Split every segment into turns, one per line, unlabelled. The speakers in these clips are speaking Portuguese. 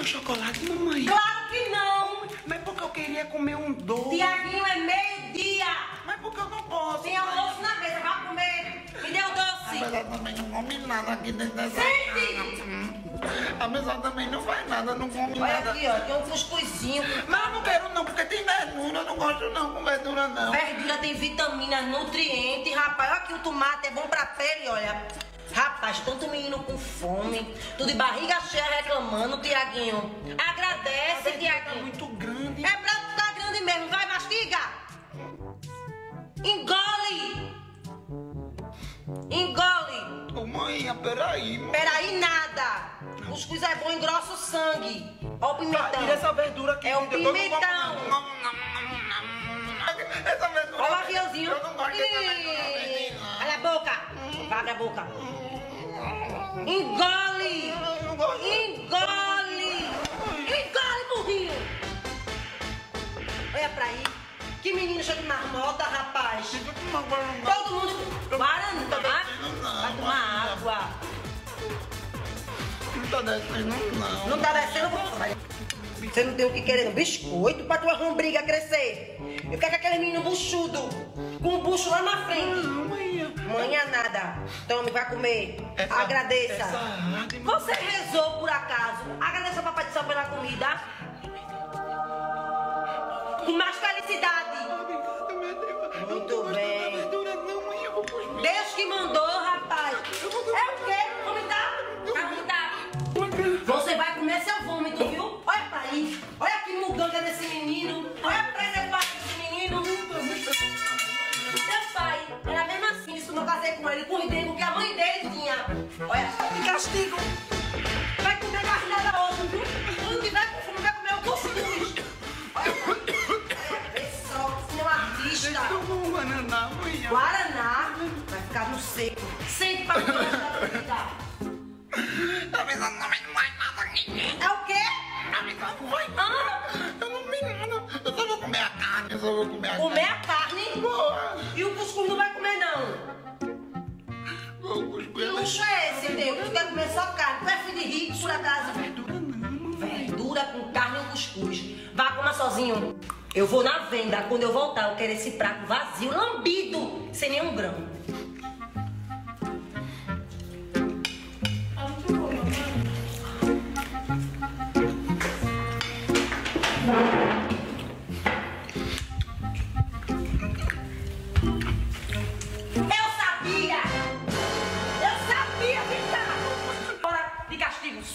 meu chocolate, mamãe?
Claro que não!
Mas porque eu queria comer um doce.
Tiaguinho, é meio-dia!
Mas porque eu não posso?
Tem almoço na mesa, vai comer! Me dê o doce!
Mas ela também não come nada aqui dentro dessa
Sente!
Hum. A mesa também não faz nada, não come
Olha
nada.
aqui, ó, tem um cuscuzinho.
Mas eu não quero não, porque tem verdura, eu não gosto não com verdura não.
Verdura tem vitaminas, nutrientes, rapaz. Olha aqui o tomate, é bom pra pele, olha. Rapaz, tanto menino com fome, tu de barriga cheia reclamando, Tiaguinho. Agradece,
Tá
Tiaguinho.
muito grande.
É pra tu tá grande mesmo, vai, mastiga! Engole! Engole!
Ô mãe, peraí, mãe.
Peraí, nada! Cuscuz é bom, engrossa o sangue. Ó o pimentão.
Tira essa verdura aqui.
É um pimentão.
Essa verdura.
Olha o aviãozinho. Olha a boca. Abre a boca. Engole! Engole! Engole, burrinho! Olha pra aí. Que menino cheio de marmota, rapaz. Todo mundo. Guaraná. Vai tomar água.
Não tá descendo, não.
Não tá descendo. Você não tem o que querer, não. Biscoito pra tua rombriga crescer. Eu quero que aquele menino buchudo, com o bucho lá na frente.
Não, mãe.
Manhã nada. Tome, vai comer.
Essa-
Agradeça.
essa arte-
Você rezou por acaso. Agradeça ao Papai do Céu pela comida. Com mais felicidade. Muito bem. Deus que mandou, Olha, que castigo. Vai comer mais nada hoje, viu? Quando tiver com fome, vai comer o cuscuz. Olha, vê só, você é um artista.
Eu vou um guaraná, mãe.
Guaraná vai ficar no seco. Sempre pra comer vida.
A mesa não vai mais nada aqui.
É o quê?
A mesa não vai nada. Eu não vi nada. Eu só vou comer a carne. Eu só vou comer a
Comer
carne.
a carne
Boa.
e o cuscuz não vai comer, não. Esse, Deus? Tu quer comer só carne? De rico, por acaso?
Verdura não.
Verdura com carne um cuscuz. Vá, coma sozinho. Eu vou na venda. Quando eu voltar, eu quero esse prato vazio, lambido, sem nenhum grão. Eu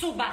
suba!